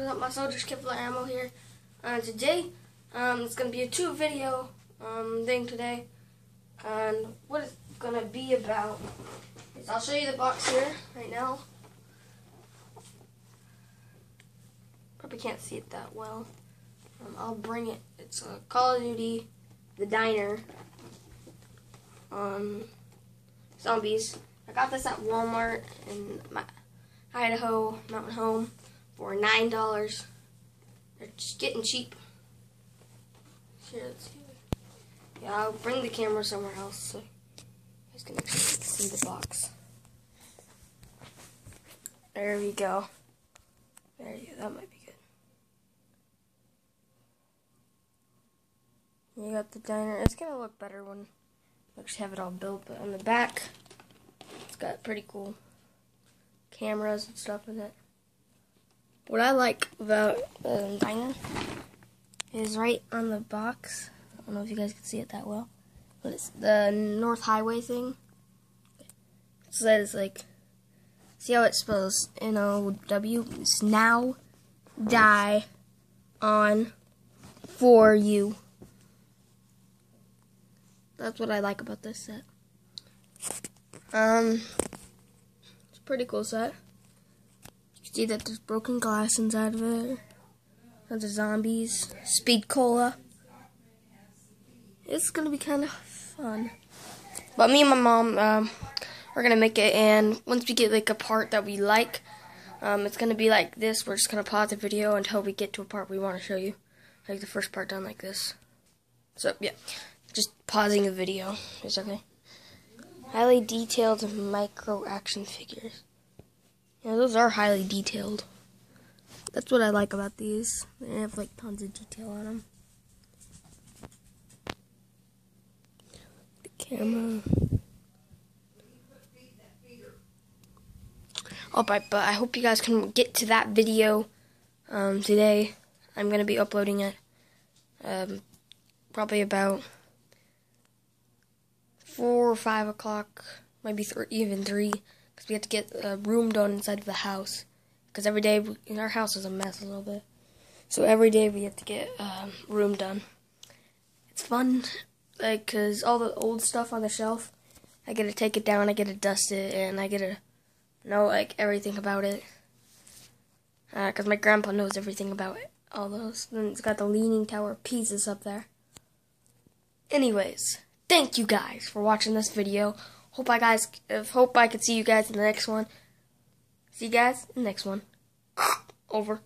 what's up, my soldiers, Kevlar Ammo here. Uh, today, um, it's gonna be a two video um, thing today, and what it's gonna be about is I'll show you the box here right now. Probably can't see it that well. Um, I'll bring it. It's a Call of Duty, the Diner, um, zombies. I got this at Walmart in my Idaho Mountain Home for nine dollars. They're just getting cheap. Yeah, I'll bring the camera somewhere else so you guys can see the box. There we go. There you go. That might be good. You got the diner. It's gonna look better when I actually have it all built, but on the back, it's got pretty cool cameras and stuff in it. What I like about the diner is right on the box. I don't know if you guys can see it that well, but it's the North Highway thing. It says like, see how it spells N O W. It's now die on for you. That's what I like about this set. Um, It's pretty cool set. See that there's broken glass inside of it. Tons of zombies. Speed cola. It's gonna be kind of fun. But me and my mom, um, we're gonna make it, and once we get like a part that we like, um, it's gonna be like this. We're just gonna pause the video until we get to a part we want to show you, like the first part done like this. So yeah, just pausing the video is okay. Highly detailed micro action figures. Yeah, those are highly detailed. That's what I like about these. They have like tons of detail on them. The camera. Alright, but, but I hope you guys can get to that video um, today. I'm going to be uploading it um, probably about four or five o'clock, maybe even three, because we have to get a room done inside of the house. Because every day, we, our house is a mess a little bit. So every day we have to get um, room done. It's fun, like, because all the old stuff on the shelf, I get to take it down, I get to dust it, and I get to know, like, everything about it. Because uh, my grandpa knows everything about it, all those. Then it's got the Leaning Tower pieces up there. Anyways thank you guys for watching this video. Hope I guys, hope I could see you guys in the next one. See you guys in the next one. Over.